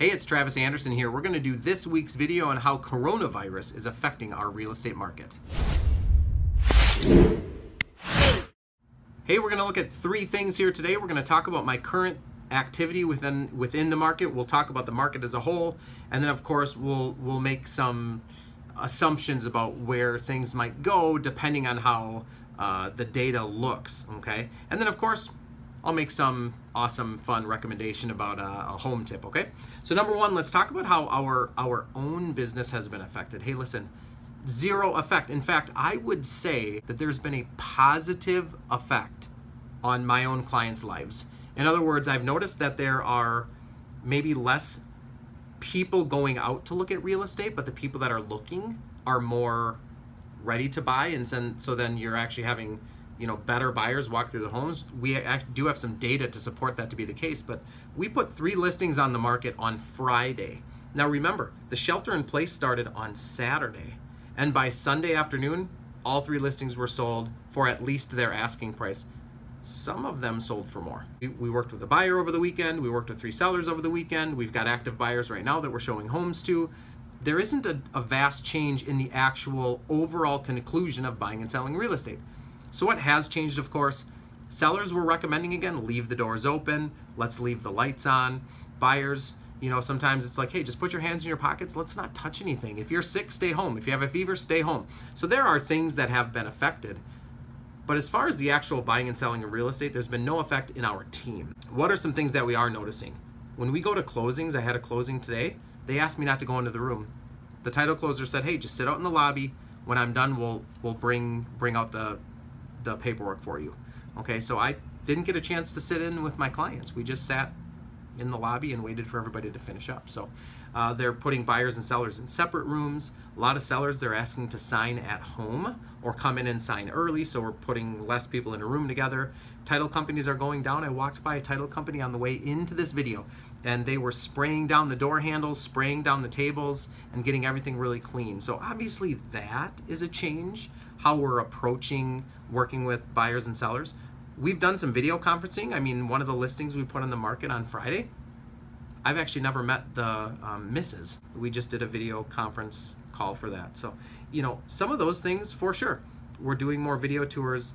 Hey, it's Travis Anderson here. We're going to do this week's video on how coronavirus is affecting our real estate market. Hey, we're going to look at three things here today. We're going to talk about my current activity within within the market. We'll talk about the market as a whole, and then of course we'll we'll make some assumptions about where things might go depending on how uh, the data looks. Okay, and then of course I'll make some awesome, fun recommendation about a, a, home tip, okay? So number one, let's talk about how our, our own business has been affected. Hey, listen, zero effect. In fact, I would say that there's been a positive effect on my own clients' lives. In other words, I've noticed that there are maybe less people going out to look at real estate, but the people that are looking are more ready to buy. And so then you're actually having you know better buyers walk through the homes. We do have some data to support that to be the case but we put three listings on the market on friday. Now remember the shelter in place started on saturday and by sunday afternoon all three listings were sold for at least their asking price. Some of them sold for more. We worked with a buyer over the weekend. We worked with three sellers over the weekend. We've got active buyers right now that we're showing homes to. There isn't a, a vast change in the actual overall conclusion of buying and selling real estate so what has changed, of course, sellers were recommending again, leave the doors open, let's leave the lights on. Buyers, you know, sometimes it's like, hey, just put your hands in your pockets, let's not touch anything. If you're sick, stay home. If you have a fever, stay home. So there are things that have been affected. But as far as the actual buying and selling of real estate, there's been no effect in our team. What are some things that we are noticing? When we go to closings, I had a closing today, they asked me not to go into the room. The title closer said, hey, just sit out in the lobby. When I'm done, we'll, we'll bring, bring out the, the paperwork for you. Okay, so I didn't get a chance to sit in with my clients. We just sat in the lobby and waited for everybody to finish up. So uh, they're putting buyers and sellers in separate rooms. A lot of sellers they're asking to sign at home or come in and sign early, so we're putting less people in a room together. Title companies are going down. I walked by a title company on the way into this video and they were spraying down the door handles, spraying down the tables, and getting everything really clean. So obviously that is a change, how we're approaching working with buyers and sellers. We've done some video conferencing. I mean, one of the listings we put on the market on Friday, I've actually never met the um, misses. We just did a video conference call for that. So, you know, some of those things for sure. We're doing more video tours.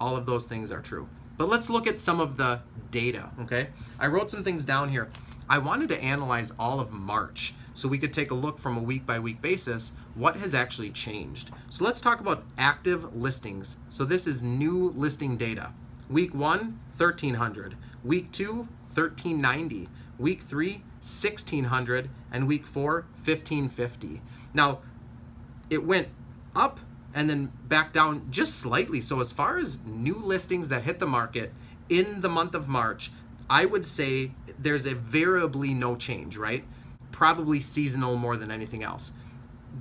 All of those things are true. But let's look at some of the data, okay? I wrote some things down here. I wanted to analyze all of March so we could take a look from a week by week basis what has actually changed. So let's talk about active listings. So this is new listing data. Week 1, 1300. Week 2, 1390. Week 3, 1600 and week 4, 1550. Now, it went up and then back down just slightly. So as far as new listings that hit the market in the month of March, I would say there's a variably no change, right? Probably seasonal more than anything else.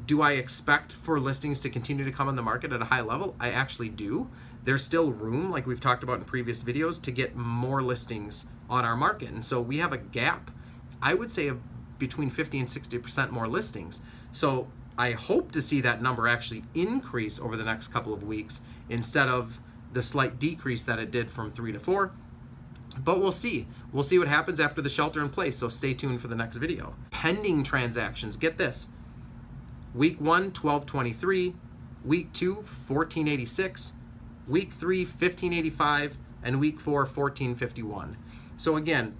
Do I expect for listings to continue to come on the market at a high level? I actually do. There's still room, like we've talked about in previous videos, to get more listings on our market. And so we have a gap, I would say, of between 50 and 60% more listings. So I hope to see that number actually increase over the next couple of weeks instead of the slight decrease that it did from three to four. But we'll see. We'll see what happens after the shelter in place, so stay tuned for the next video. Pending transactions, get this. Week 1, 1223, week 2, 1486, week 3, 1585, and week 4, 1451. So again,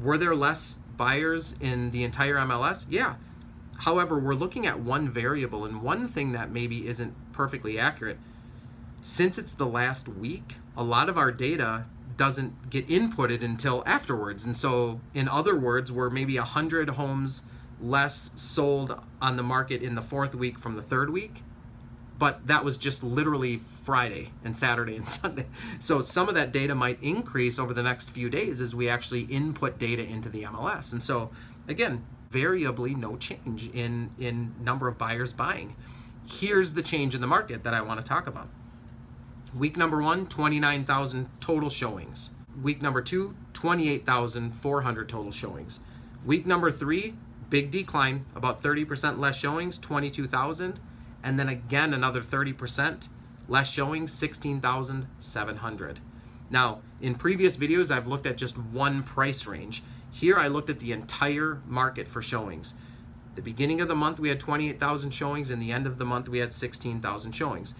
were there less buyers in the entire MLS? Yeah. However, we're looking at one variable, and one thing that maybe isn't perfectly accurate. Since it's the last week, a lot of our data doesn't get inputted until afterwards. And so, in other words, we're maybe 100 homes less sold on the market in the fourth week from the third week. But that was just literally Friday and Saturday and Sunday. So some of that data might increase over the next few days as we actually input data into the MLS. And so, again, variably no change in, in number of buyers buying. Here's the change in the market that I want to talk about. Week number one, 29,000 total showings. Week number two, 28,400 total showings. Week number three, big decline, about 30% less showings, 22,000. And then again, another 30% less showings, 16,700. Now, in previous videos, I've looked at just one price range. Here I looked at the entire market for showings. The beginning of the month we had 28,000 showings, and the end of the month we had 16,000 showings.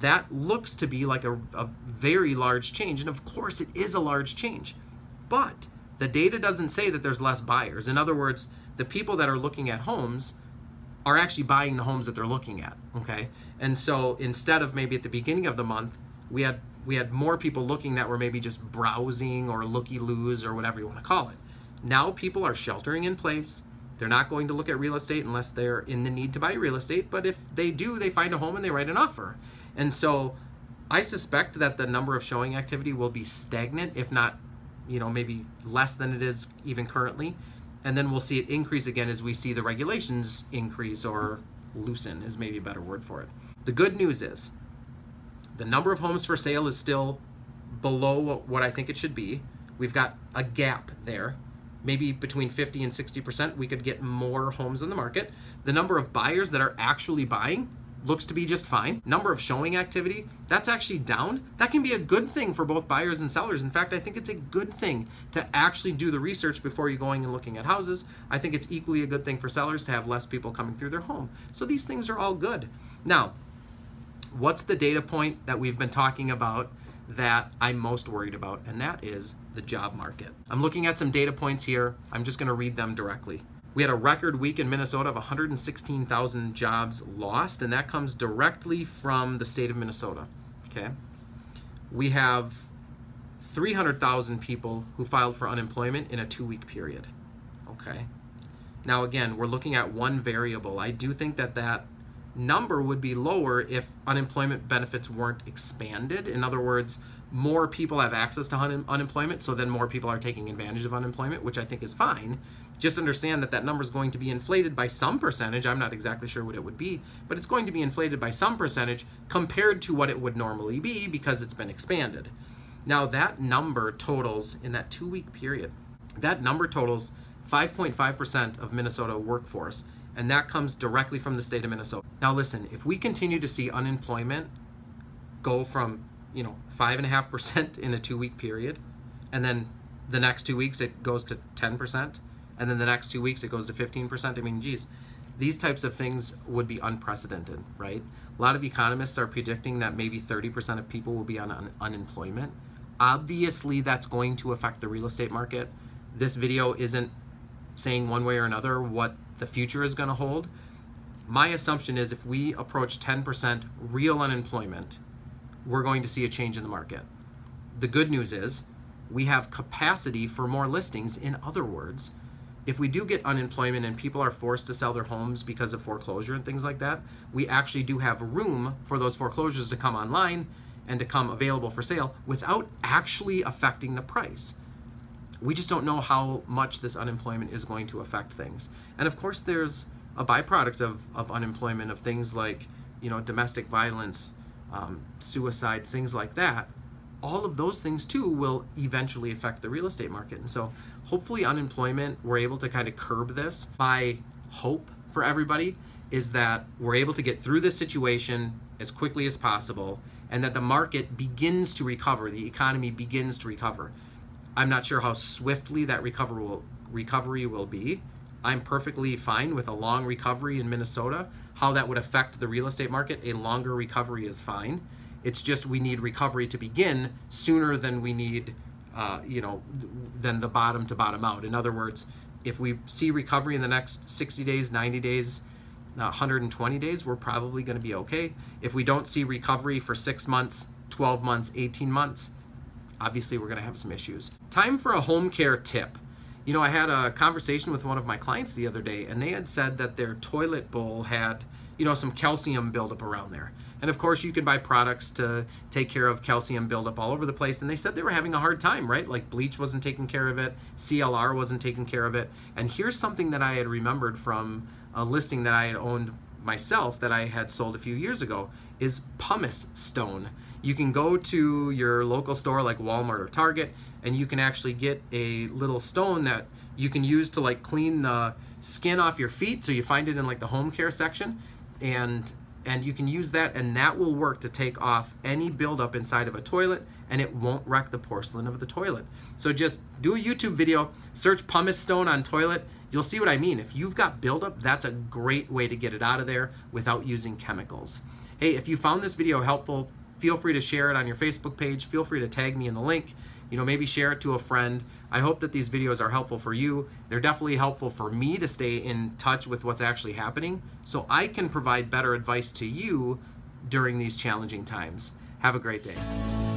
That looks to be like a, a very large change, and of course it is a large change. But the data doesn't say that there's less buyers. In other words, the people that are looking at homes are actually buying the homes that they're looking at, okay? And so instead of maybe at the beginning of the month, we had we had more people looking that were maybe just browsing or looky-loos or whatever you want to call it. Now people are sheltering in place. They're not going to look at real estate unless they're in the need to buy real estate, but if they do, they find a home and they write an offer. And so I suspect that the number of showing activity will be stagnant, if not, you know, maybe less than it is even currently and then we'll see it increase again as we see the regulations increase or loosen is maybe a better word for it. The good news is the number of homes for sale is still below what I think it should be. We've got a gap there. Maybe between 50 and 60%, we could get more homes in the market. The number of buyers that are actually buying looks to be just fine. Number of showing activity, that's actually down. That can be a good thing for both buyers and sellers. In fact, I think it's a good thing to actually do the research before you're going and looking at houses. I think it's equally a good thing for sellers to have less people coming through their home. So these things are all good. Now, what's the data point that we've been talking about that I'm most worried about? And that is the job market. I'm looking at some data points here. I'm just gonna read them directly. We had a record week in Minnesota of 116,000 jobs lost, and that comes directly from the state of Minnesota. Okay. We have 300,000 people who filed for unemployment in a two week period. Okay. Now, again, we're looking at one variable. I do think that that number would be lower if unemployment benefits weren't expanded. In other words, more people have access to un- unemployment, so then more people are taking advantage of unemployment, which I think is fine. Just understand that that number is going to be inflated by some percentage. I'm not exactly sure what it would be, but it's going to be inflated by some percentage compared to what it would normally be because it's been expanded. Now, that number totals in that two week period, that number totals 5.5% of Minnesota workforce, and that comes directly from the state of Minnesota. Now, listen, if we continue to see unemployment go from you know, five and a half percent in a two week period. And then the next two weeks it goes to 10%. And then the next two weeks it goes to 15%. I mean, geez, these types of things would be unprecedented, right? A lot of economists are predicting that maybe 30% of people will be on un- unemployment. Obviously, that's going to affect the real estate market. This video isn't saying one way or another what the future is going to hold. My assumption is if we approach 10% real unemployment, we're going to see a change in the market. The good news is we have capacity for more listings. In other words, if we do get unemployment and people are forced to sell their homes because of foreclosure and things like that, we actually do have room for those foreclosures to come online and to come available for sale without actually affecting the price. We just don't know how much this unemployment is going to affect things. And of course, there's a byproduct of, of unemployment of things like, you know, domestic violence, um, suicide, things like that, all of those things too will eventually affect the real estate market. And so hopefully unemployment, we're able to kind of curb this. My hope for everybody is that we're able to get through this situation as quickly as possible and that the market begins to recover, the economy begins to recover. I'm not sure how swiftly that will, recovery will be. I'm perfectly fine with a long recovery in Minnesota. How that would affect the real estate market, a longer recovery is fine. It's just we need recovery to begin sooner than we need, uh, you know, than the bottom to bottom out. In other words, if we see recovery in the next 60 days, 90 days, uh, 120 days, we're probably going to be okay. If we don't see recovery for six months, 12 months, 18 months, obviously we're going to have some issues. Time for a home care tip. You know, I had a conversation with one of my clients the other day, and they had said that their toilet bowl had, you know, some calcium buildup around there. And of course, you can buy products to take care of calcium buildup all over the place. And they said they were having a hard time, right? Like bleach wasn't taking care of it, CLR wasn't taking care of it. And here's something that I had remembered from a listing that I had owned myself that I had sold a few years ago is pumice stone. You can go to your local store like Walmart or Target and you can actually get a little stone that you can use to like clean the skin off your feet so you find it in like the home care section and and you can use that and that will work to take off any buildup inside of a toilet and it won't wreck the porcelain of the toilet. So just do a YouTube video, search pumice stone on toilet, you'll see what I mean. If you've got buildup, that's a great way to get it out of there without using chemicals. Hey, if you found this video helpful, feel free to share it on your Facebook page. Feel free to tag me in the link. You know, maybe share it to a friend. I hope that these videos are helpful for you. They're definitely helpful for me to stay in touch with what's actually happening so I can provide better advice to you during these challenging times. Have a great day.